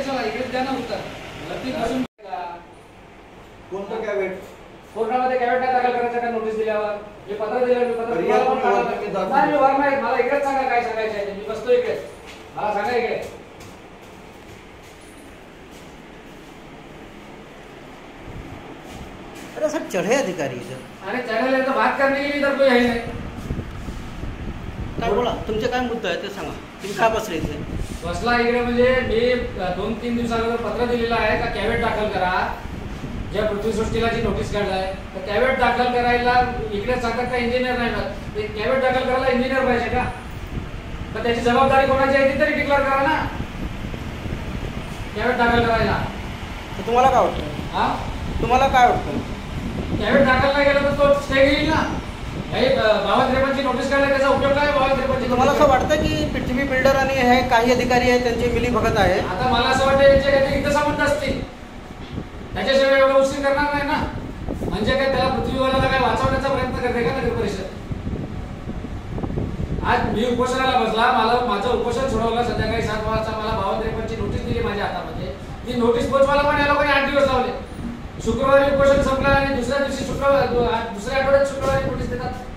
कशाला? इकडे द्या ना उत्तर. वरती बसून कोणतं कॅवेट कोर्टामध्ये नाही दाखल करायचं का नोटीस दिल्यावर? मी पत्र दिलं मी पत्र तुम्हाला पण काढलं. नाही मी वर नाही मला इकडेच सांगा काय सांगायचं आहे. ते. मी बसतो इकडे. मला सांगा इकडे. अरे सर चढ़े अधिकारी इधर आणि चॅनल आहे तर बात करणे की इधर कोई है नाही. काय बोला तुमचे काय मुद्दा आहे ते सांगा. तुम्ही काय बसले इथे? बसला इकडे म्हणजे मी दोन तीन दिवसाअगोदर पत्र दिलेलं आहे का कॅवेट दाखल करा. ज्या पृथ्वीसृष्टीला जी नोटीस काढलाय तर कॅवेट दाखल करायला इकडे सांगतात का इंजिनियर नाही ना? ते कॅवेट दाखल करायला इंजिनियर पाहिजे का? तर त्याची जबाबदारी कोणाची आहे ती तरी डिक्लेअर करा ना. कॅवेट दाखल करायला. तर तुम्हाला काय वाटतं? हा? तुम्हाला काय वाटतं? कॅवेट दाखल नाही केलं तर तो स्टे घेईल ना? हे बावन त्रेपन्नची नोटीस काढली त्याचा उपयोग काय त्रेपन्नची तुम्हाला असं वाटतं की पृथ्वी बिल्डर आणि हे काही अधिकारी आहेत त्यांची मिली भगत आहे? आता मला असं वाटतं यांचे काही हित संबंध असतील. त्याच्याशिवाय एवढं उशीर करणार नाही ना. म्हणजे काय त्याला पृथ्वीवाल्याला काय वाचवण्याचा प्रयत्न करते का नगर परिषद? आज मी उपोषणाला बसला मला माझं उपोषण सोडवलं संध्याकाळी सात वाजता मला बावन त्रेपन्नची नोटीस दिली माझ्या हातामध्ये. ती नोटीस पोचवायला पण या लोकांनी आठ दिवस लावले. शुक्रवारी उपोषण संपलं आणि दुसऱ्या दिवशी शुक्रवार दुसऱ्या आठवड्यात शुक्रवार नोटीस देतात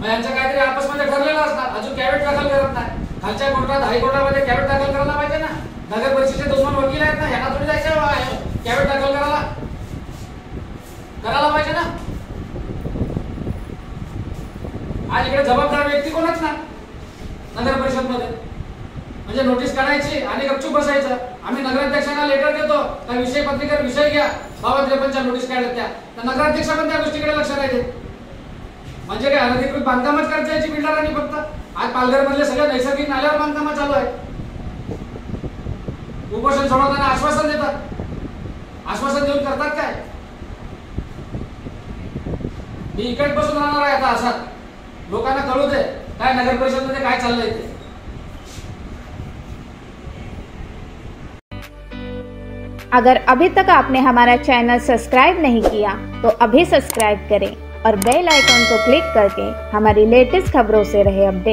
मग यांचं काहीतरी आपसमध्ये ठरलेलं असणार. अजून कॅवेट दाखल करत नाही. खालच्या कोर्टात हायकोर्टामध्ये कॅवेट दाखल करायला पाहिजे ना. नगर परिषदेचे दोन वकील आहेत ना यांना थोडी जायचं कॅवेट दाखल करायला. करायला पाहिजे ना. आज इकडे जबाबदार व्यक्ती कोणच ना नगर परिषदमध्ये म्हणजे नोटीस काढायची आणि गपचूप बसायचं. आम्ही नगराध्यक्षांना लेटर देतो. त्या विषय पत्रिकेवर विषय घ्या. बाबा त्रेपन्नच्या नोटीस काढल्या त्या. तर नगराध्यक्ष पण त्या गोष्टीकडे लक्ष नाही देत. म्हणजे काय अनधिकृत बांधकामच करता याची बिल्डरांनी फक्त? आज पालघर मधले सगळ्या नैसर्गिक नाल्यावर बांधकाम चालू आहे उपोषण सोडवताना आश्वासन देतात. आश्वासन देऊन करतात काय? मी इकडे बसून राहणार आहे आता असा. लोकांना कळू दे काय नगर परिषदमध्ये काय चाललंय ते. अगर अभी तक आपने हमारा चैनल सब्सक्राइब नहीं किया तो अभी सब्सक्राइब करें। और बेल आइकॉन को क्लिक करके हमारी लेटेस्ट खबरों से रहे अपडेट।